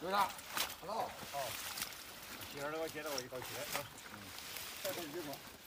对了，好了，好，今儿那个接到我一道去啊。嗯，再等一会。